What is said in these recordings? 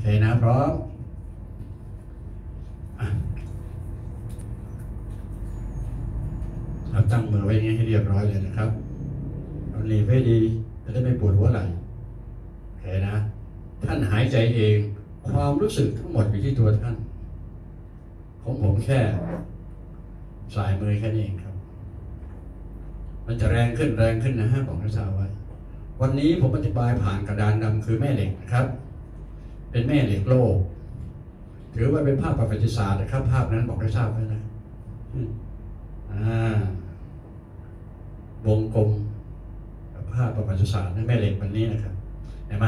เคนะพร้อมอะเราตั้งมือไว้งี้ให้เรียบร้อยเลยนะครับเอาหนีบให้ดีจะได้ไม่ปวดหัวไหล่โอเคนะ ท่านหายใจเอง ความรู้สึกทั้งหมดอยู่ที่ตัวท่าน ของผมแค่ สายมือแค่นี้เองครับ มันจะแรงขึ้นแรงขึ้นนะฮะบอกนักศึกษาไว้ วันนี้ผมอธิบายผ่านกระดานดำคือแม่เหล็กนะครับ เป็นแม่เหล็กโลก ถือว่าเป็นภาพประวัติศาสตร์นะครับ ภาพนั้นบอกให้ทราบไว้นะอ่าวงกลมภาพประวัติศาสตร์นั่นแม่เหล็กวันนี้นะครับเห็นไหม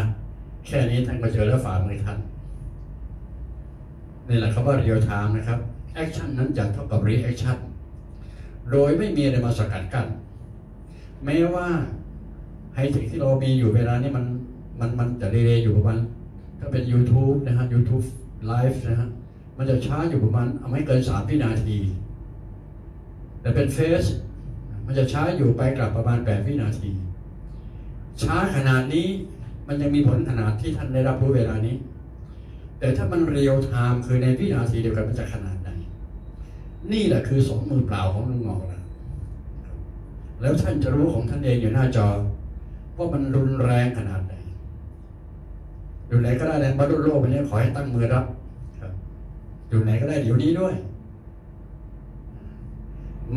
แค่นี้ท่านก็เจอแล้วฝ่ามือท่านนี่แหละคำว่า real time นะครับ action นั้นจะเท่ากับ reaction โดยไม่มีอะไรมาสกัดกั้นแม้ว่าไฮเทคที่เรามีอยู่เวลานี้มันมันมันจะ delay อยู่ประมาณ ถ้าเป็น YouTube นะฮะ YouTube Live นะฮะ มันจะช้าอยู่ประมาณไม่เกินสามวินาที แต่เป็นเฟซมันจะช้าอยู่ไปกลับประมาณแปดวินาที ช้าขนาดนี้มันยังมีผลขนาดที่ท่านได้รับรู้เวลานี้ แต่ถ้ามัน real time คือในวินาทีเดียวกันมันจะขนาดไหน นี่แหละคือสองมือเปล่าของลุงงอกนะแล้วท่านจะรู้ของท่านเองอยู่หน้าจอว่ามันรุนแรงขนาดไหน อยู่ไหนก็ได้แรงบรรลุโลกวันนี้ขอให้ตั้งมือรับครับอยู่ไหนก็ได้เดี๋ยวนี้ด้วย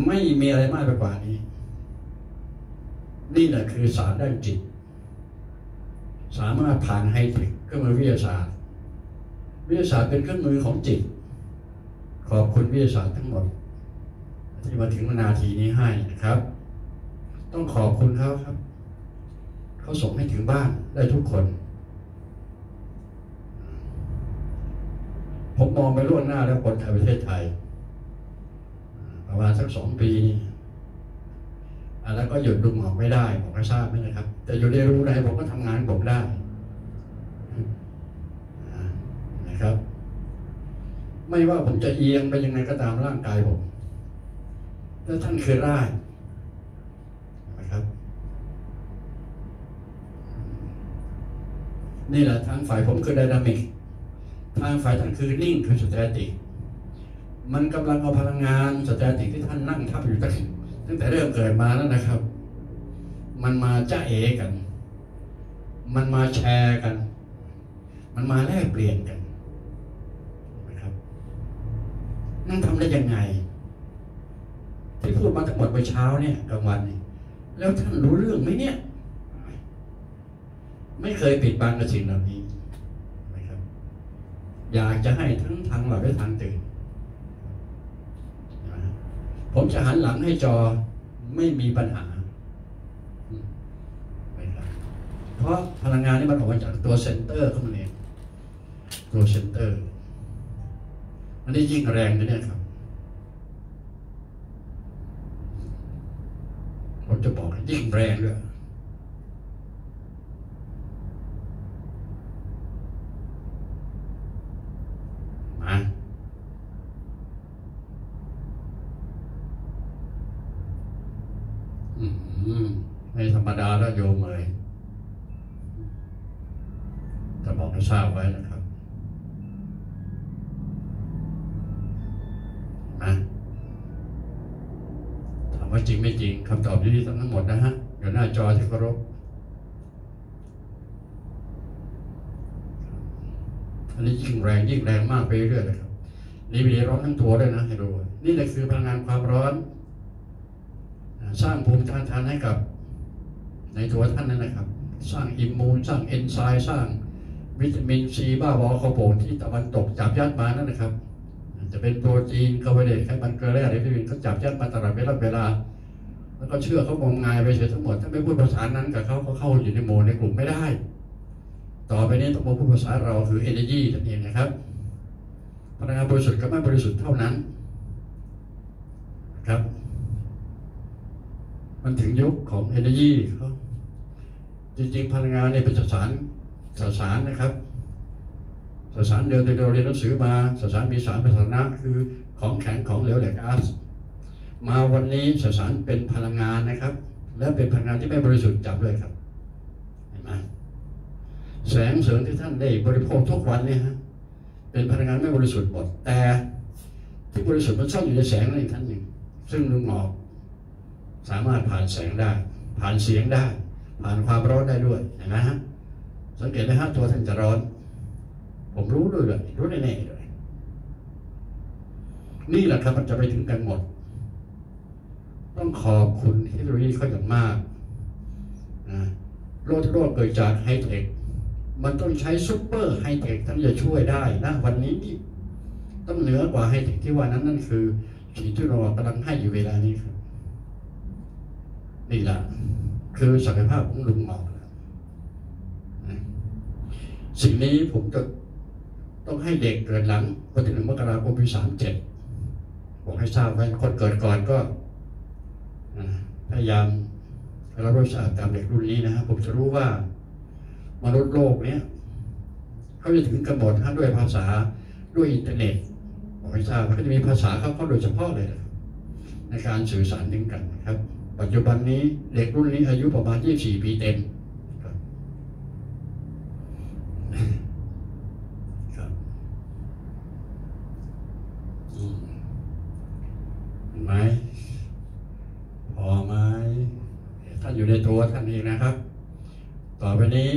ไม่มีอะไรมากไปกว่านี้ นี่แหละคือสารด้านจิต สามารถผ่านไฮเทคเครื่องมือวิทยาศาสตร์ วิทยาศาสตร์เป็นเครื่องมือของจิต ขอบคุณวิทยาศาสตร์ทั้งหมดที่มาถึงนาทีนี้ให้นะครับ ต้องขอบคุณเขาครับ เขาส่งให้ถึงบ้านได้ทุกคน ผมมองไปล่วงหน้าแล้วคนไทยประเทศไทย ประมาณสักสองปีนี่อะแล้วก็หยุดลุงออกไม่ได้ผมก็ทราบไหมนะครับ แต่อยู่ในรู้ได้ผมก็ทำงานผมได้นะครับ ไม่ว่าผมจะเอียงไปยังไงก็ตามร่างกายผมถ้าท่านคือร่างนะครับ นี่แหละทางฝ่ายผมคือ dynamic ทางฝ่ายท่านคือนิ่งคือ static มันกำลังเอาพลังงาน static ที่ท่านนั่งทับอยู่ตั้งตั้งแต่เริ่มเกิดมาแล้วนะครับ มันมาจ๊ะเอ๋กัน มันมาแชร์กัน มันมาแลกเปลี่ยนกันนะครับนั่งทำได้ยังไง ที่พูดมาทั้งหมดเมื่อเช้าเนี่ยกลางวันเนี่ยแล้วท่านรู้เรื่องไหมเนี่ย ไม่เคยปิดบังกับสิ่งเหล่านี้น อยากจะให้ทั้งทางหลับและทางตื่น ผมจะหันหลังให้จอไม่มีปัญหา เพราะพลังงานนี่มันออกมาจากตัว center เข้ามาเองตัว center อันนี้ยิ่งแรงนะเนี่ยครับ ผมจะบอกยิ่งแรงด้วยมา อืม ไม่ธรรมดาแล้วโยมเลยจะบอกให้ทราบไว้นะครับนะถามว่าจริงไม่จริงคำตอบอยู่ที่ทั้งหมดนะฮะอยู่หน้าจอที่เคารพอันนี้ยิ่งแรงยิ่งแรงมากไปเรื่อยๆเลยครับนี่มีร้อนทั้งตัวด้วยนะให้ดูนี่แหละคือพลังงานความร้อน สร้างภูมิต้านทานให้กับ ในตัวท่านนั่นนะครับ สร้าง immune สร้างเอนไซม์สร้างวิตามินซีบ้าบอคาร์โบนที่ตะวันตกจับยัดมานั่นนะครับ จะเป็นโปรตีนคาร์โบไฮเดรตไขมันเกลือแร่วิตามินเขาจับยัดมาตลอดเวลาเวลา แล้วก็เชื่อเขางมงายไปเฉยทั้งหมดถ้าไม่พูดภาษานั้นกับเขาก็เข้าอยู่ในโมในกลุ่มไม่ได้ ต่อไปนี้ต้องมาพูดภาษาเราคือ energy นั่นเองนะครับพลังงานบริสุทธิ์กับไม่บริสุทธิ์เท่านั้นครับ มันถึงยุคของ energy เขาจริงๆพลังงานเนี่ยเป็นสสารสสารนะครับสสารเดิมที่เราเรียนหนังสือมาสสารมีสารภาษณะคือของแข็งของเหลวแหลกก๊าซมาวันนี้สสารเป็นพลังงานนะครับ และเป็นพลังงานที่ไม่บริสุทธิ์จับเลยครับเห็นไหมแสงเสริงที่ท่านได้บริโภคทุกวันเนี่ยฮะเป็นพลังงานไม่บริสุทธิ์หมดแต่ที่บริสุทธิ์มันซ่อนอยู่ในแสงนั่นอีกท่านหนึ่งซึ่งลุงหมอก สามารถผ่านแสงได้ ผ่านเสียงได้ ผ่านความร้อนได้ด้วยเห็นไหมฮะสังเกตไหมฮะตัวท่านจะร้อน ผมรู้ด้วยเลยรู้แน่ๆเลยนี่แหละครับมันจะไปถึงกันหมด ต้องขอบคุณเทคโนโลยีเขาอย่างมากนะโลกโลกเกิดจากไฮเทคมันต้องใช้ซุปเปอร์ไฮเทคทั้งจะช่วยได้นะวันนี้นี่ต้องเหนือกว่าไฮเทคที่ว่านั้นนั่นคือสิ่งที่เรากำลังให้อยู่เวลานี้ครับ นี่แหละคือศักยภาพของลุงหงอกสิ่งนี้ผมจะต้องให้เด็กเกิดหลังวันที่หนึ่งมกราคมปีสามเจ็ดบอกให้ทราบไว้คนเกิดก่อนก็พยายามรับรู้ทราบตามเด็กรุ่นนี้นะครับผมจะรู้ว่ามนุษย์โลกเนี้ยเขาจะถึงกำหนดทั้งด้วยภาษาด้วยอินเทอร์เน็ตบอกให้ทราบเขาจะมีภาษาเขาเขาโดยเฉพาะเลยนะในการสื่อสารถึงกันนะครับ ปัจจุบันนี้เด็กรุ่นนี้อายุประมาณ 24 ปีเต็มครับครับอืมเห็นไหมพอไหมท่านอยู่ในตัวท่านเองนะครับ ต่อไปนี้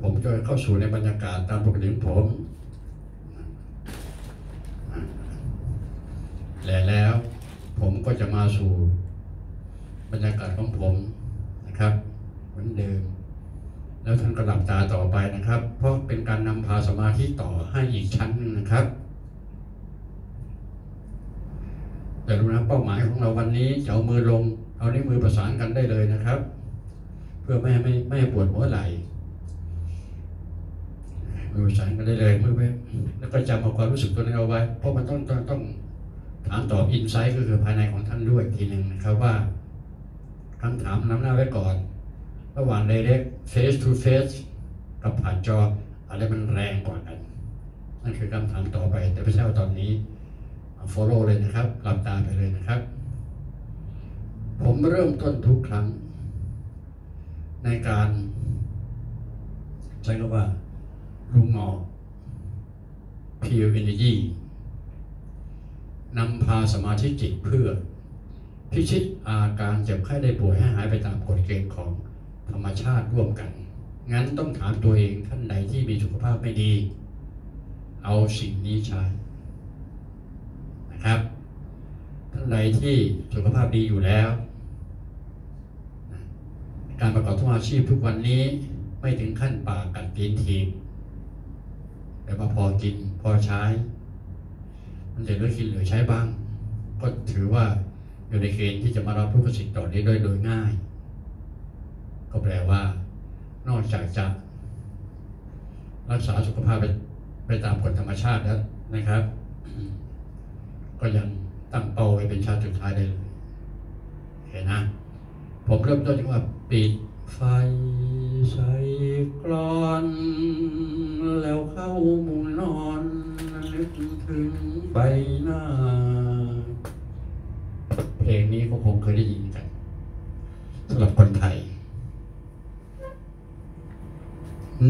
ผมจะเข้าสู่ในบรรยากาศตามปกติของผมและแล้วผมก็จะมาสู่ บรรยากาศของผมนะครับเหมือนเดิม แล้วท่านก็หลับตาต่อไปนะครับ เพราะเป็นการนำพาสมาธิต่อให้อีกชั้นนึงนะครับ แต่รู้นะเป้าหมายของเราวันนี้จะเอามือลง เอานิ้วมือประสานกันได้เลยนะครับ เพื่อไม่ให้ไม่ไม่ให้ปวดหัวไหล่มือประสานกันได้เลยมือไว้แล้วก็จำเอาความรู้สึกตัวนี้เอาไว้ เพราะมันต้องต้องต้องถามตอบอินไซต์ก็คือภายในของท่านด้วยทีหนึ่งนะครับว่า คำถามนำหน้าไว้ก่อน ระหว่าง direct face to face กับผ่านจออะไรมันแรงกว่ากัน นั่นคือคำถามต่อไป แต่ไม่ใช่ว่าตอนนี้ follow เลยนะครับหลับตาไปเลยนะครับ ผมเริ่มต้นทุกครั้ง ในการใช้คำว่าลุงงอ pure energy นำพาสมาธิจิตเพื่อ พิชิตอาการเจ็บไข้ได้ป่วยให้หายไปตามกฎเกณฑ์ของธรรมชาติร่วมกัน งั้นต้องถามตัวเองท่านใดที่มีสุขภาพไม่ดี เอาสิ่งนี้ใช้นะครับ ท่านใดที่สุขภาพดีอยู่แล้ว การประกอบทุกอาชีพทุกวันนี้ไม่ถึงขั้นปากกัดตีนทีบแต่ว่าพอกินพอใช้ มันจะเลือกินเหลือใช้บ้าง ก็ถือว่า อยู่ในเกณฑ์ที่จะมารับรู้กับสิ่งต่อนี้โดยโดยง่าย ก็แปลว่า นอกจากจะรักษาสุขภาพไปไปตามกฎธรรมชาติแล้วนะครับ ก็ยังตั้งเป้าไว้เป็นชาติสุดท้ายได้เลยเห็นนะ ผมเริ่มต้นจากว่าปิดไฟใส่กรอน แล้วเข้ามุงนอนนึกถึงใบหน้า เพลงนี้ก็คงเคยได้ยินกันสำหรับคนไทย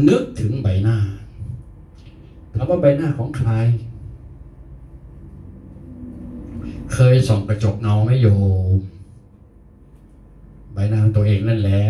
นึกถึงใบหน้าถามว่าใบหน้าของใคร เคยส่องกระจกเงาไหมโยมใบหน้าของตัวเองนั่นแหละ